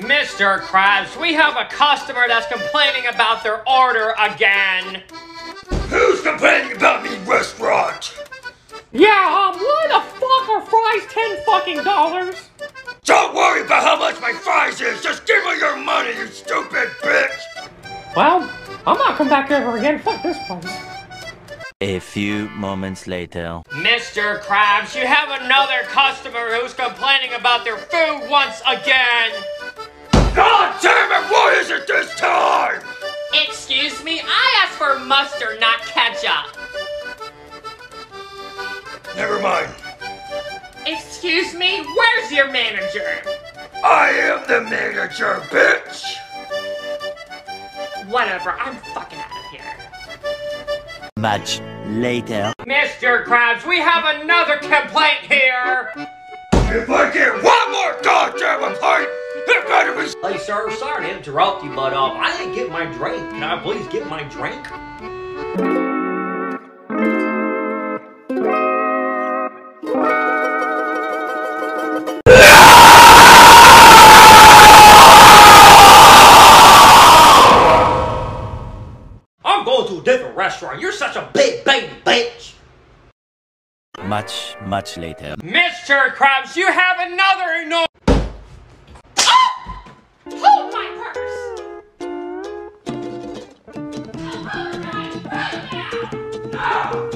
Mr. Krabs, we have a customer that's complaining about their order again. Who's complaining about me restaurant? Yeah, um, why the fuck are fries ten fucking dollars? Don't worry about how much my fries is. Just give me your money, you stupid bitch. Well, I'm not coming back ever again. Fuck this place. A few moments later. Mr. Krabs, you have another customer who's complaining about their food once again. God damn it! What is it this time? Excuse me, I asked for mustard, not ketchup. Never mind. Excuse me, where's your manager? I am the manager, bitch. Whatever, I'm fucking out of here. Much later. Mr. Krabs, we have another complaint here. If I get one more goddamn complaint, Hey, sir, sorry to interrupt you, but um, I didn't get my drink. Can I please get my drink? I'm going to a different restaurant. You're such a big baby bitch. Much, much later. Mr. Krabs, you have another enormous Ah!